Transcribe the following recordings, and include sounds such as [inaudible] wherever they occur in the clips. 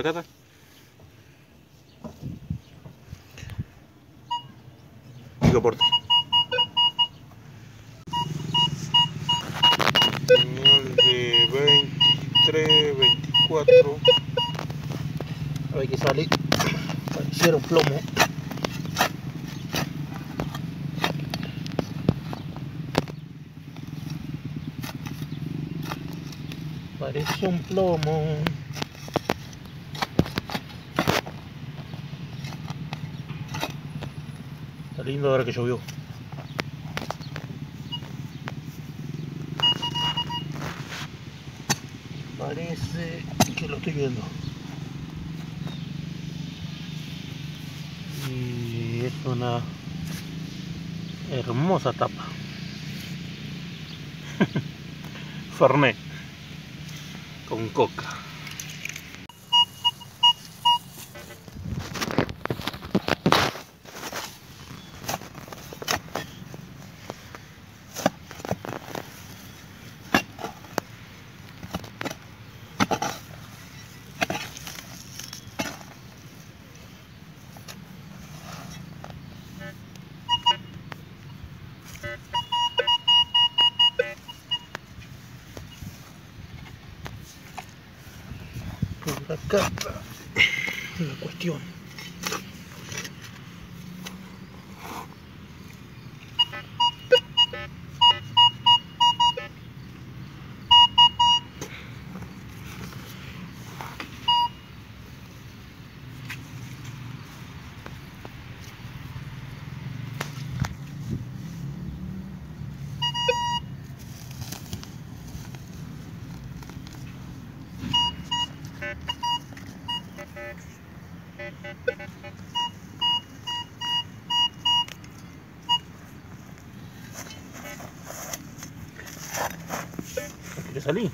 Acá está. Y soporte. Señal de 23, 24. A ver que sale. Pareciera un plomo. Parece un plomo. Está lindo ahora que llovió. Parece que lo estoy viendo. Y es una hermosa tapa. [laughs] Fernet. Con coca. Por acá la cuestión. ali?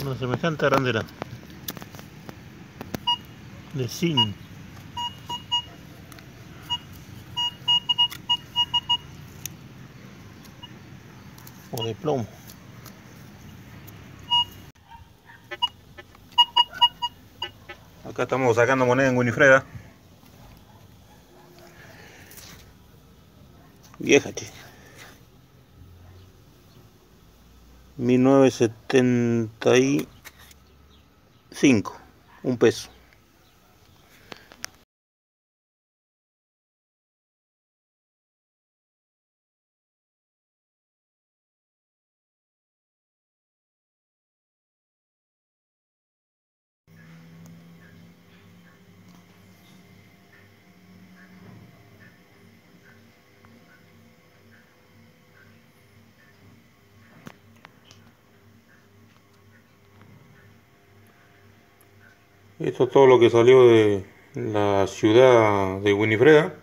Una semejante arandela de zinc. O de plomo. Acá estamos sacando moneda en Winifreda. Vieja, che. 1975. Un peso. Esto es todo lo que salió de la ciudad de Winifreda.